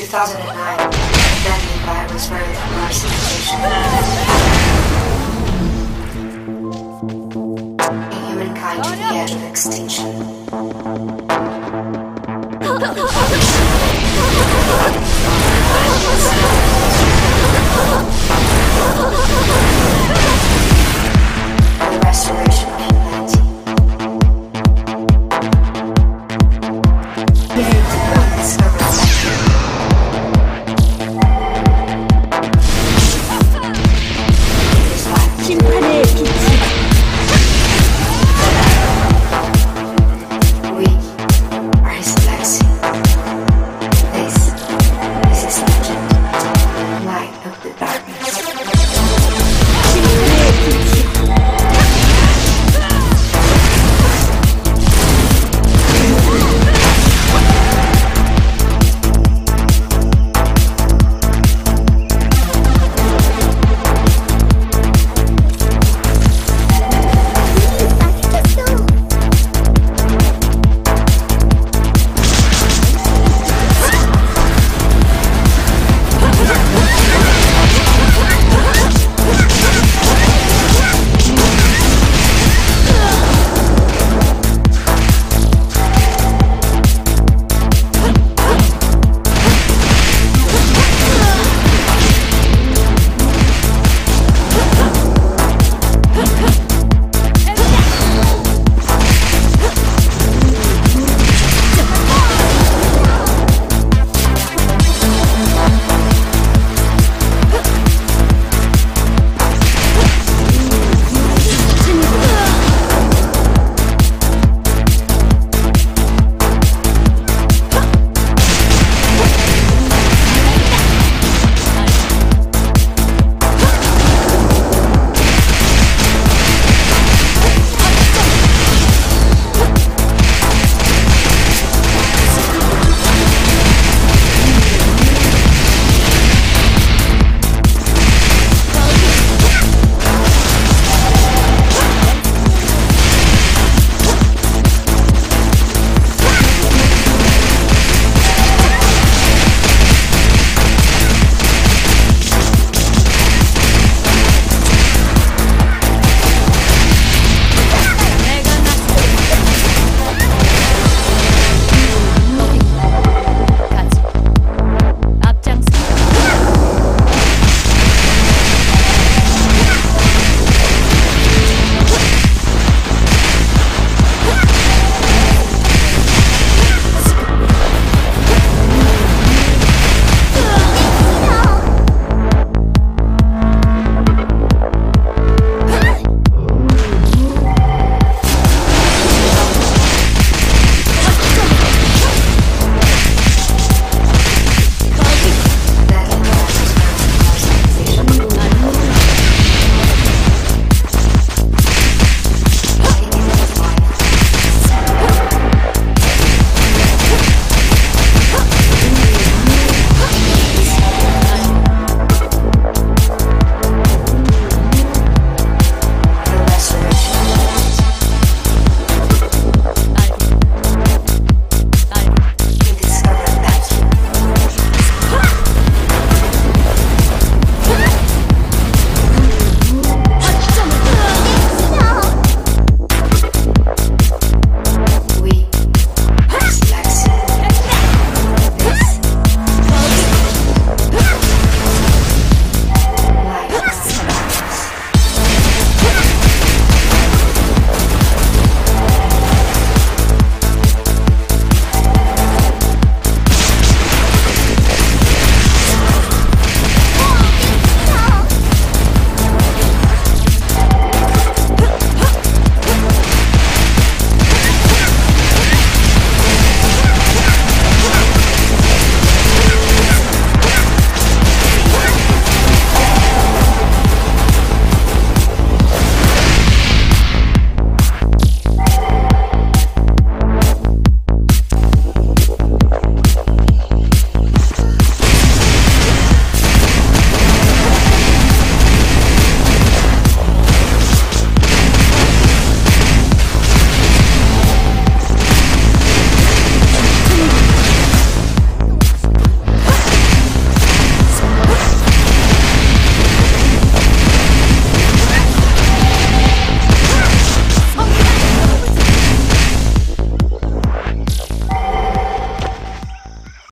2009, then Levi was buried at Larson Station. Humankind to the edge of extinction.